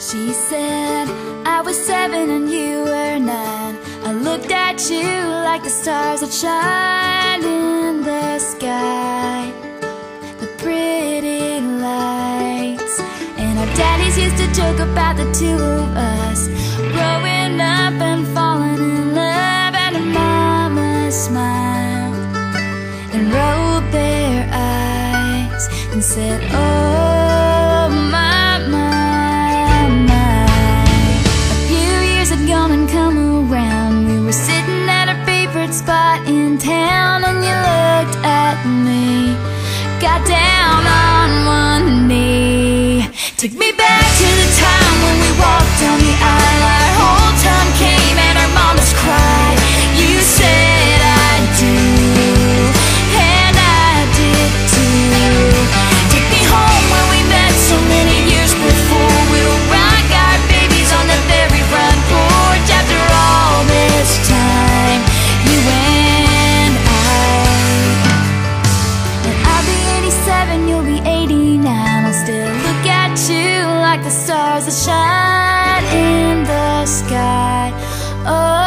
She said, I was seven and you were nine. I looked at you like the stars that shine in the sky. The pretty lights. And our daddies used to joke about the two of us. Growing up and falling in love. And mama smiled and rolled their eyes and said, oh. In town And you looked at me. Got down on one knee. Took me back to the time when we walked down the aisle stars that shine in the sky. Oh,